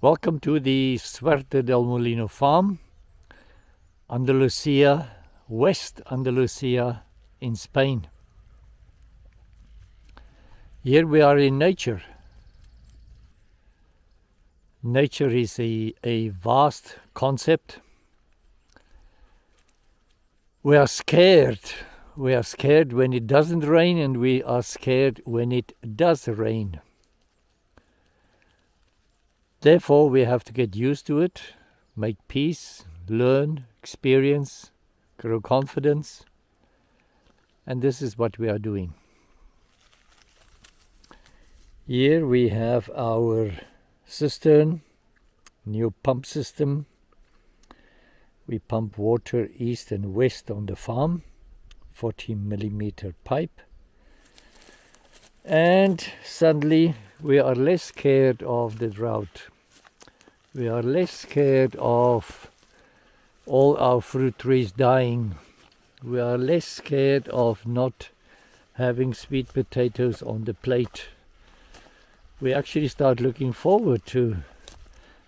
Welcome to the Suerte del Molino farm, Andalusia, West Andalusia in Spain. Here we are in nature. Nature is a, a vast concept. We are scared. We are scared when it doesn't rain, and we are scared when it does rain. Therefore, we have to get used to it, make peace, learn, experience, grow confidence, and this is what we are doing. Here we have our cistern, new pump system. We pump water east and west on the farm, 40 millimeter pipe. And suddenly we are less scared of the drought. We are less scared of all our fruit trees dying. We are less scared of not having sweet potatoes on the plate. We actually start looking forward to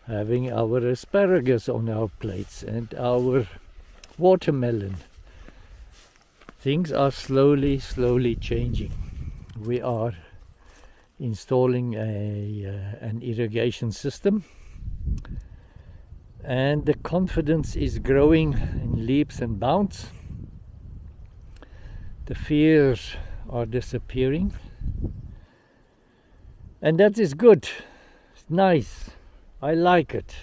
having our asparagus on our plates and our watermelon. Things are slowly, slowly changing. We are installing a, uh, an irrigation system and the confidence is growing in leaps and bounds. The fears are disappearing. And that is good. It's nice. I like it.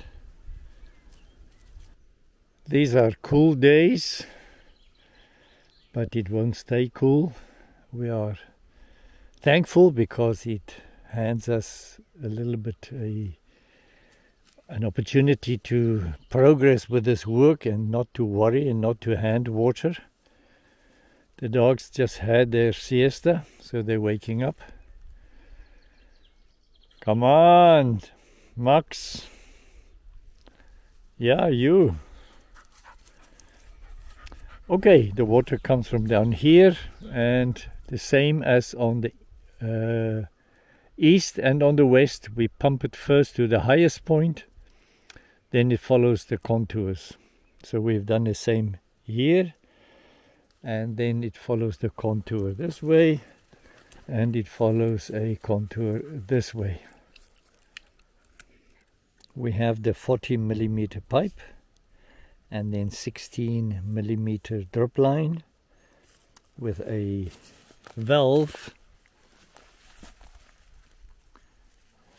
These are cool days but it won't stay cool. We are thankful because it hands us a little bit a an opportunity to progress with this work and not to worry and not to hand water. The dogs just had their siesta, so they're waking up. Come on, Max. Yeah, you. Okay, the water comes from down here and the same as on the uh, east and on the west we pump it first to the highest point then it follows the contours. So we've done the same here and then it follows the contour this way and it follows a contour this way. We have the 40 millimeter pipe and then 16 millimeter drop line with a valve.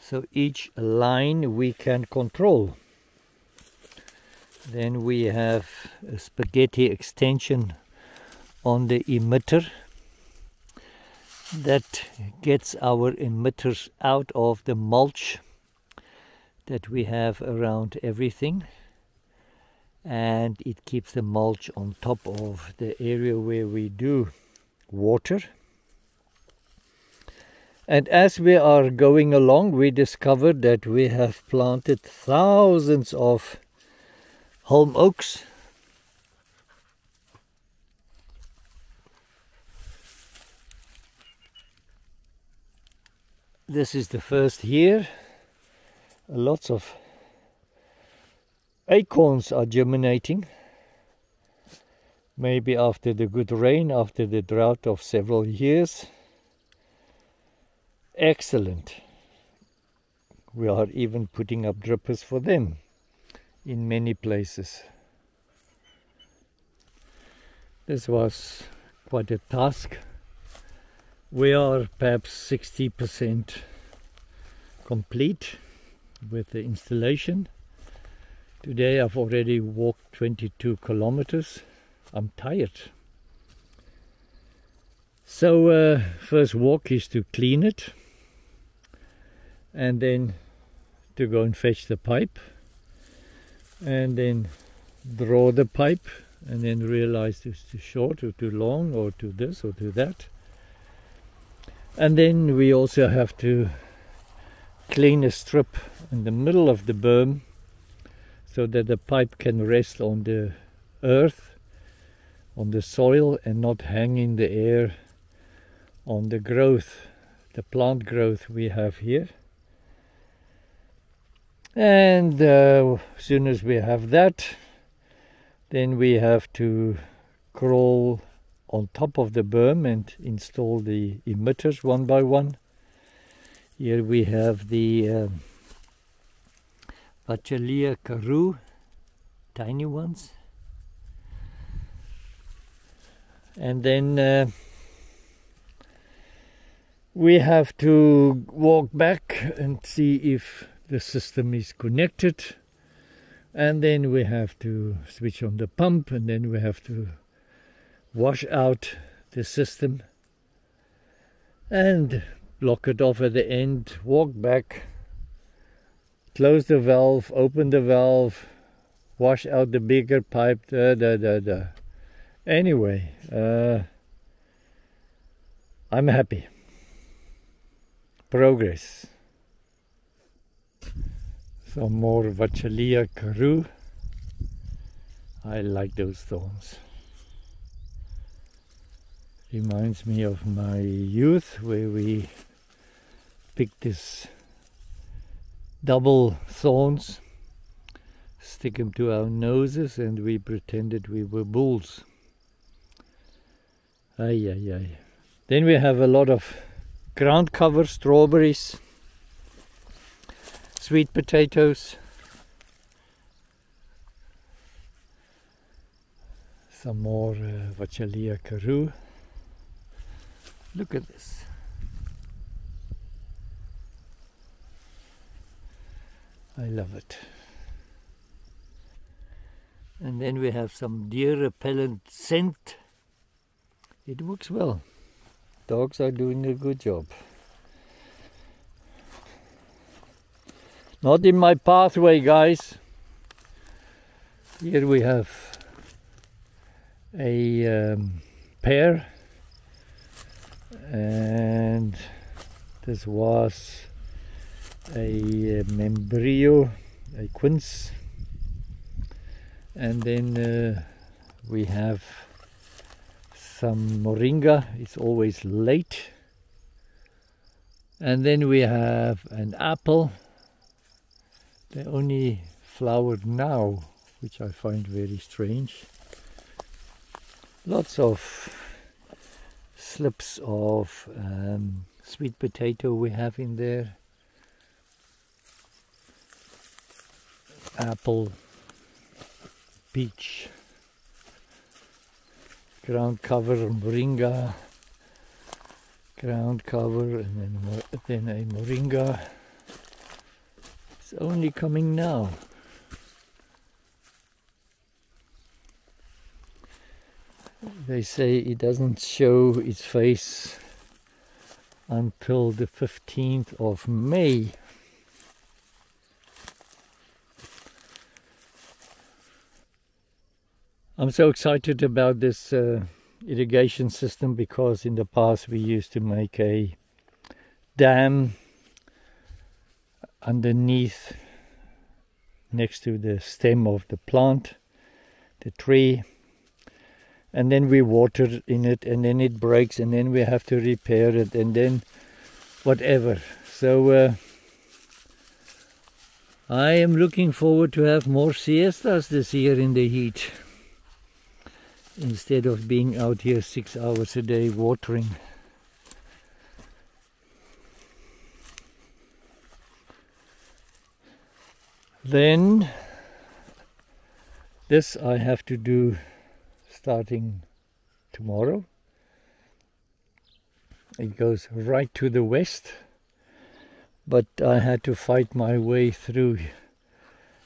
So each line we can control then we have a spaghetti extension on the emitter that gets our emitters out of the mulch that we have around everything. And it keeps the mulch on top of the area where we do water. And as we are going along, we discovered that we have planted thousands of holm oaks. This is the first year. Lots of acorns are germinating. Maybe after the good rain, after the drought of several years excellent. We are even putting up drippers for them in many places. This was quite a task. We are perhaps 60% complete with the installation. Today I've already walked 22 kilometers. I'm tired. So uh, first walk is to clean it and then to go and fetch the pipe and then draw the pipe and then realize it's too short or too long or to this or to that. And then we also have to clean a strip in the middle of the berm so that the pipe can rest on the earth on the soil and not hang in the air on the growth the plant growth we have here and uh, as soon as we have that then we have to crawl on top of the berm and install the emitters one by one. Here we have the um, Vachellia karroo tiny ones. And then uh, we have to walk back and see if the system is connected and then we have to switch on the pump and then we have to wash out the system and block it off at the end walk back close the valve open the valve wash out the bigger pipe da da da da anyway uh, I'm happy progress. Some more Vachellia karroo. I like those thorns. Reminds me of my youth where we picked this double thorns, stick them to our noses and we pretended we were bulls. Ay, ay, ay. Then we have a lot of ground cover strawberries, sweet potatoes, some more uh, Vachellia karroo. Look at this. I love it. And then we have some deer repellent scent. It works well dogs are doing a good job. Not in my pathway, guys. Here we have a um, pear, and this was a uh, membrillo, a quince, and then uh, we have some moringa. It's always late. And then we have an apple they only flowered now which I find very strange lots of slips of um, sweet potato we have in there. Apple peach ground cover moringa ground cover and then, then a moringa it's only coming now. They say it doesn't show its face until the 15th of May. I'm so excited about this uh, irrigation system because in the past we used to make a dam underneath next to the stem of the plant the tree and then we water in it and then it breaks and then we have to repair it and then whatever so uh, I am looking forward to have more siestas this year in the heat instead of being out here six hours a day watering. Then this I have to do starting tomorrow. It goes right to the west, but I had to fight my way through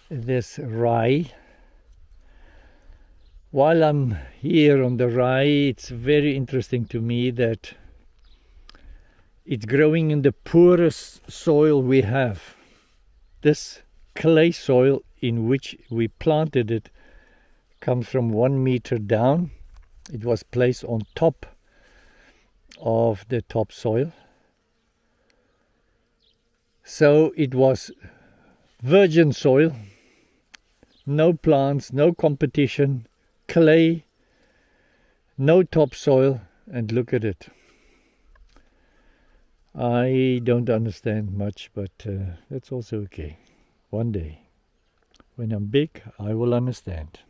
this rye while I'm here on the rye, it's very interesting to me that it's growing in the poorest soil we have. This clay soil in which we planted it comes from one meter down. It was placed on top of the topsoil. So it was virgin soil, no plants, no competition, clay, no topsoil, and look at it. I don't understand much, but uh, that's also okay. One day. When I'm big, I will understand.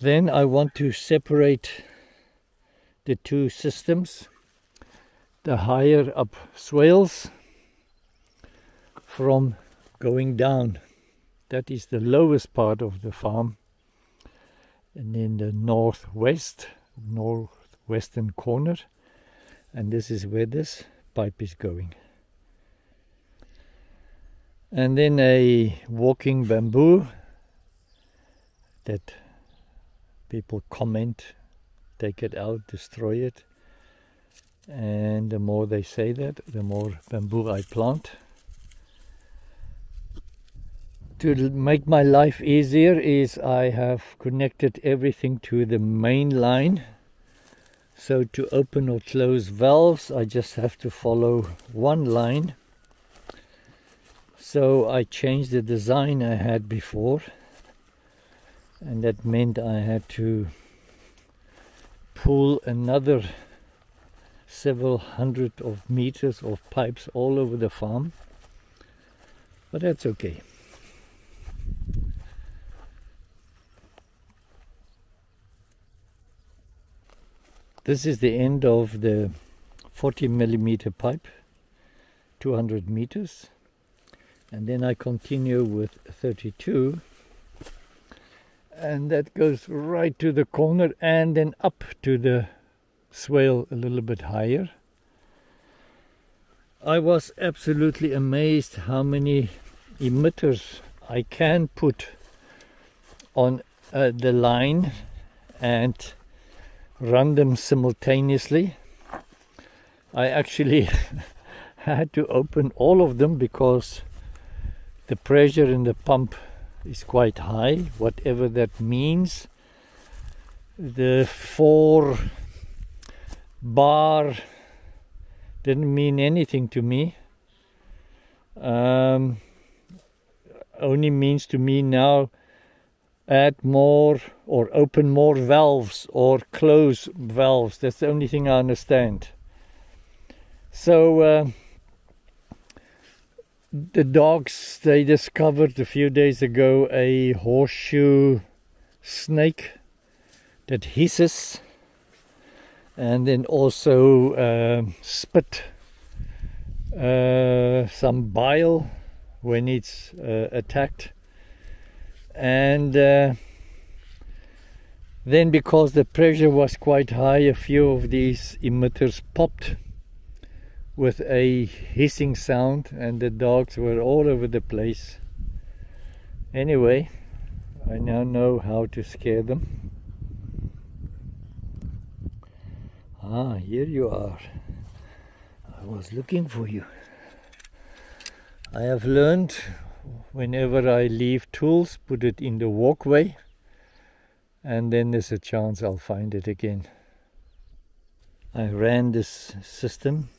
Then I want to separate the two systems, the higher up swales from going down. That is the lowest part of the farm. And in the northwest, northwestern corner, and this is where this pipe is going. And then a walking bamboo that people comment, take it out, destroy it. And the more they say that, the more bamboo I plant. To make my life easier is I have connected everything to the main line. So to open or close valves, I just have to follow one line. So I changed the design I had before and that meant I had to pull another several hundred of meters of pipes all over the farm but that's okay. This is the end of the 40 millimeter pipe 200 meters and then I continue with 32 and that goes right to the corner and then up to the swale a little bit higher. I was absolutely amazed how many emitters I can put on uh, the line and run them simultaneously. I actually had to open all of them because the pressure in the pump is quite high, whatever that means. The four bar didn't mean anything to me. Um, only means to me now add more or open more valves or close valves. That's the only thing I understand. So uh, the dogs they discovered a few days ago a horseshoe snake that hisses and then also uh, spit uh, some bile when it's uh, attacked. And uh, then because the pressure was quite high a few of these emitters popped with a hissing sound and the dogs were all over the place. Anyway, I now know how to scare them. Ah, here you are. I was looking for you. I have learned whenever I leave tools, put it in the walkway and then there's a chance I'll find it again. I ran this system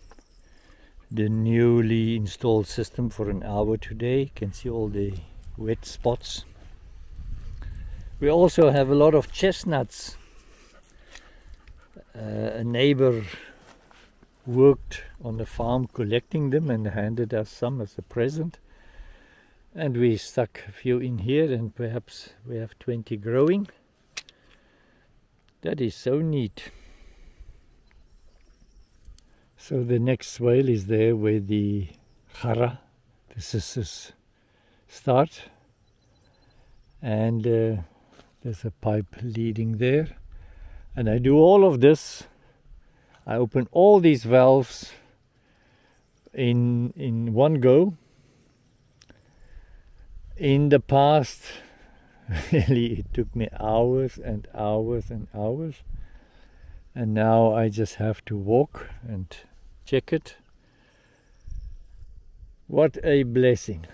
the newly installed system for an hour today. You can see all the wet spots. We also have a lot of chestnuts. Uh, a neighbor worked on the farm collecting them and handed us some as a present. And we stuck a few in here and perhaps we have 20 growing. That is so neat. So the next swale is there where the Chara, the sisters, start. And uh, there's a pipe leading there. And I do all of this. I open all these valves in in one go. In the past, really, it took me hours and hours and hours. And now I just have to walk and Check it. What a blessing.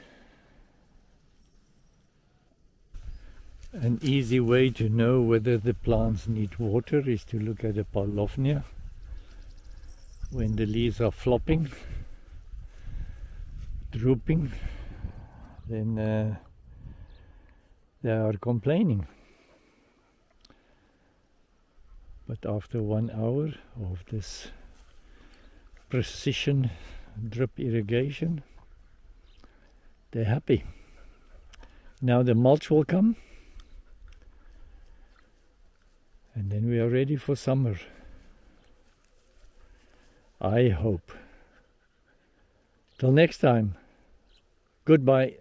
An easy way to know whether the plants need water is to look at the Paulownia when the leaves are flopping, drooping, then uh, they are complaining. But after one hour of this precision drip irrigation they're happy. Now the mulch will come. And then we are ready for summer. I hope. Till next time, goodbye.